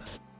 you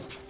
Shoot!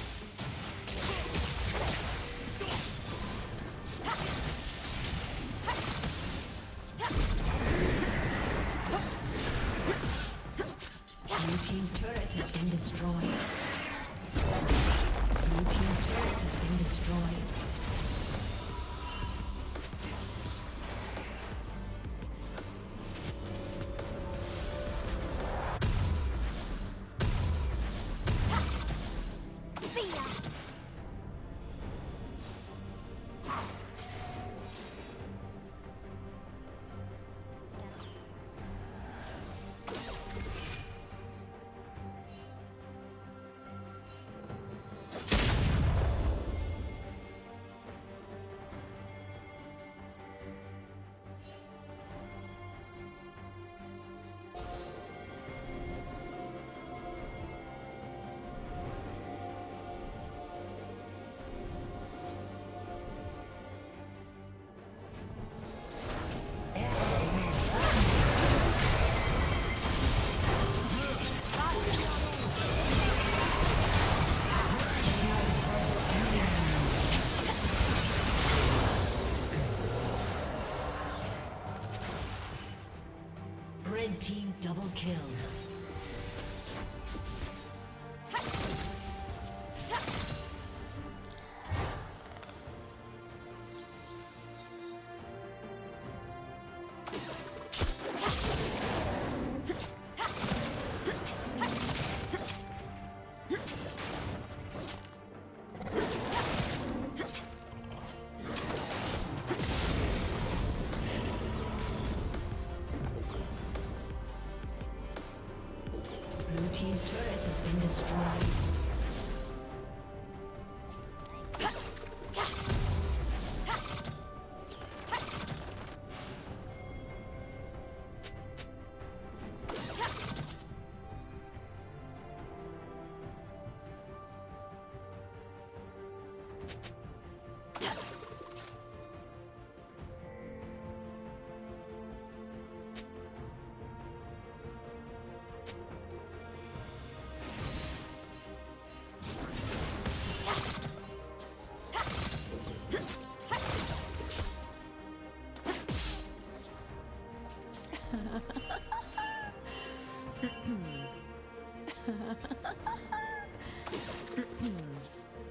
Team double kill. Team's turret has been destroyed. Killing spree.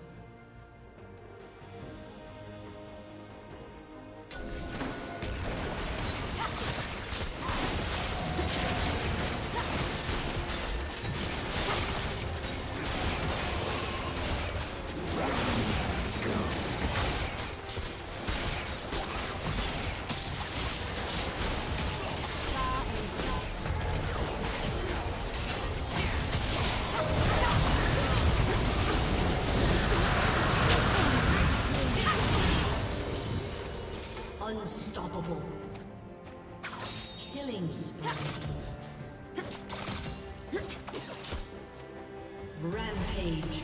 Unstoppable. Killing spree. Rampage.